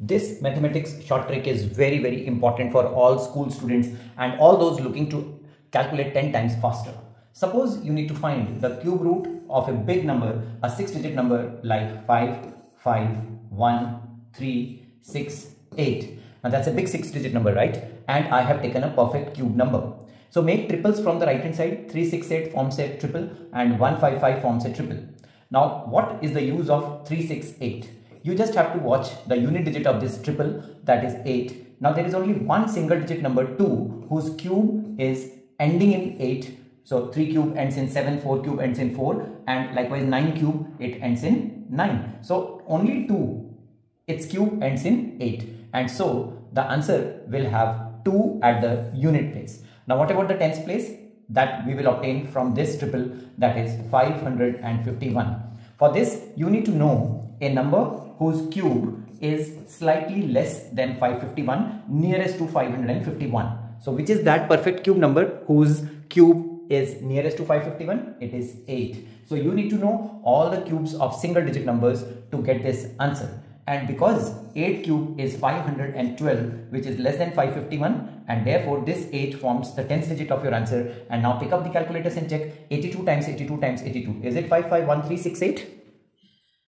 This mathematics short trick is very very important for all school students and all those looking to calculate 10 times faster. Suppose you need to find the cube root of a big number, a 6 digit number like 5, 5, 1, 3, 6, 8. Now that's a big 6 digit number right? And I have taken a perfect cube number. So make triples from the right hand side, 368 forms a triple and 155 forms a triple. Now what is the use of 368? You just have to watch the unit digit of this triple that is 8 now there is only one single digit number 2 whose cube is ending in 8 so 3 cube ends in 7 4 cube ends in 4 and likewise 9 cube it ends in 9 so only 2 its cube ends in 8 and so the answer will have 2 at the unit place. Now what about the tens place? That we will obtain from this triple that is 551 for this you need to know a number whose cube is slightly less than 551 nearest to 551. So which is that perfect cube number whose cube is nearest to 551? It is 8. So you need to know all the cubes of single digit numbers to get this answer. And because 8 cube is 512 which is less than 551 and therefore this 8 forms the 10th digit of your answer and now pick up the calculators and check 82 times 82 times 82. Is it 551368?